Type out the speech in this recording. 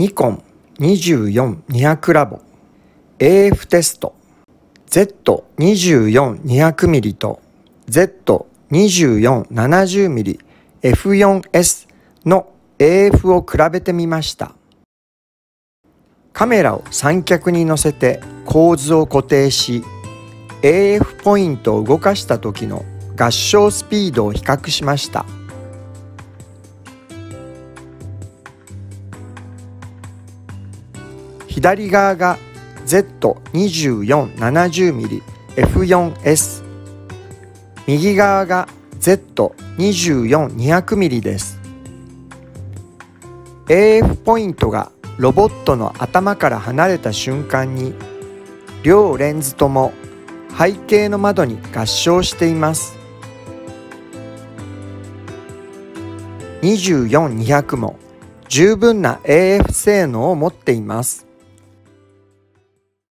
ニコン24200ラボ。AF テスト。Z24200mm と Z2470mm F4S の AF を比べてみました。カメラを三脚に乗せて構図を固定し AF ポイントを動かした時の合唱スピードを比較しました。左側が Z2470mm F4S 右側が Z24200mm です。AF ポイントがロボットの頭から離れた瞬間に両レンズとも背景の窓に合掌しています。24200も十分な AF 性能を持っています。